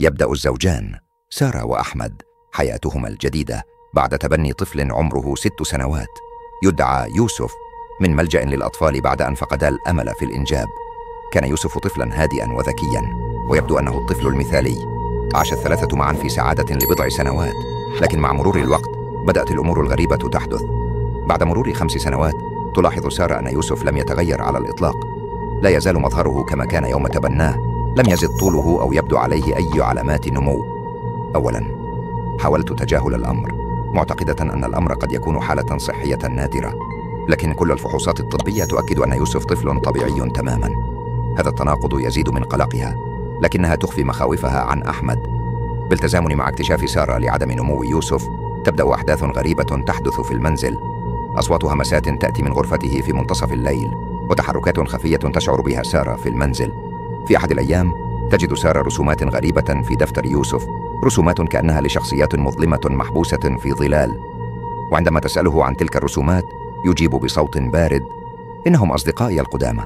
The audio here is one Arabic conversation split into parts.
يبدأ الزوجان سارة وأحمد حياتهما الجديدة بعد تبني طفل عمره ست سنوات. يدعى يوسف من ملجأ للأطفال بعد أن فقدا الأمل في الإنجاب. كان يوسف طفلا هادئا وذكيا ويبدو أنه الطفل المثالي. عاش الثلاثة معا في سعادة لبضع سنوات لكن مع مرور الوقت بدأت الأمور الغريبة تحدث. بعد مرور خمس سنوات تلاحظ سارة أن يوسف لم يتغير على الإطلاق. لا يزال مظهره كما كان يوم تبناه. لم يزد طوله أو يبدو عليه أي علامات نمو. أولا حاولت تجاهل الأمر معتقدة أن الأمر قد يكون حالة صحية نادرة لكن كل الفحوصات الطبية تؤكد أن يوسف طفل طبيعي تماما. هذا التناقض يزيد من قلقها لكنها تخفي مخاوفها عن أحمد. بالتزامن مع اكتشاف سارة لعدم نمو يوسف تبدأ أحداث غريبة تحدث في المنزل. أصوات همسات تأتي من غرفته في منتصف الليل وتحركات خفية تشعر بها سارة في المنزل. في أحد الأيام تجد سارة رسومات غريبة في دفتر يوسف رسومات كأنها لشخصيات مظلمة محبوسة في ظلال. وعندما تسأله عن تلك الرسومات يجيب بصوت بارد إنهم أصدقائي القدامى.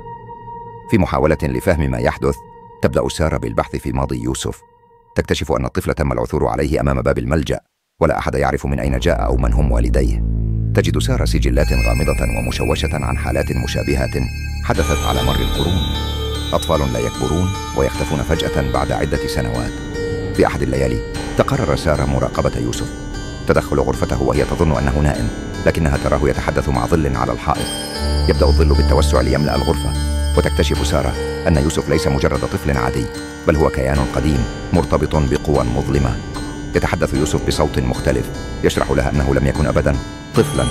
في محاولة لفهم ما يحدث تبدأ سارة بالبحث في ماضي يوسف. تكتشف أن الطفل تم العثور عليه أمام باب الملجأ ولا أحد يعرف من أين جاء أو من هم والديه. تجد سارة سجلات غامضة ومشوشة عن حالات مشابهة حدثت على مر القرون. أطفال لا يكبرون ويختفون فجأة بعد عدة سنوات. في أحد الليالي تقرر سارة مراقبة يوسف. تدخل غرفته وهي تظن أنه نائم لكنها تراه يتحدث مع ظل على الحائط. يبدأ الظل بالتوسع ليملأ الغرفة وتكتشف سارة أن يوسف ليس مجرد طفل عادي بل هو كيان قديم مرتبط بقوى مظلمة. يتحدث يوسف بصوت مختلف يشرح لها أنه لم يكن أبدا طفلا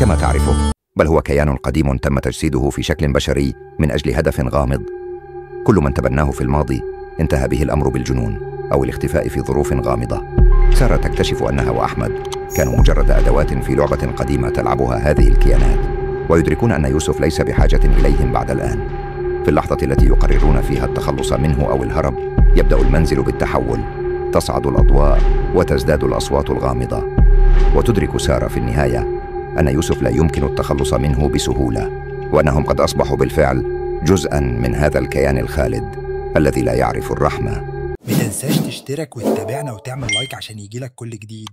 كما تعرفه. بل هو كيان قديم تم تجسيده في شكل بشري من أجل هدف غامض. كل من تبناه في الماضي انتهى به الأمر بالجنون أو الاختفاء في ظروف غامضة. سارة تكتشف أنها وأحمد كانوا مجرد أدوات في لعبة قديمة تلعبها هذه الكيانات ويدركون أن يوسف ليس بحاجة إليهم بعد الآن. في اللحظة التي يقررون فيها التخلص منه أو الهرب يبدأ المنزل بالتحول تصعد الأضواء وتزداد الأصوات الغامضة. وتدرك سارة في النهاية أن يوسف لا يمكن التخلص منه بسهولة وأنهم قد أصبحوا بالفعل جزءا من هذا الكيان الخالد الذي لا يعرف الرحمة. ما تنساش تشترك وتتابعنا وتعمل لايك عشان يجيلك كل جديد.